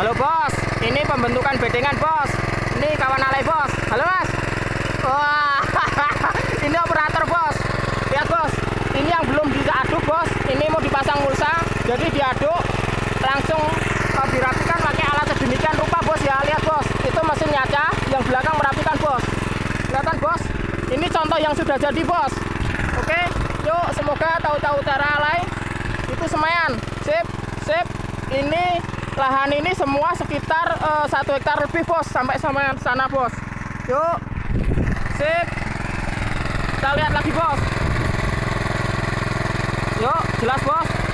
Halo bos, ini pembentukan bedengan bos. Ini kawan alay bos. Halo mas. Wah, ini operator bos. Lihat bos, ini yang belum diaduk bos. Ini mau dipasang mulsa, jadi diaduk langsung uh, dirapikan pakai alat sedemikian rupa bos ya. Lihat bos, itu mesin nyaca yang belakang merapikan bos. Kelihatan bos? Ini contoh yang sudah jadi bos. Oke, yuk semoga tahu-tahu cara alay itu semean. Sip, sip. Ini lahan ini semua sekitar eh, satu hektar lebih bos sampai sama sana bos. Yuk, sip. Kita lihat lagi bos. Yuk, jelas bos.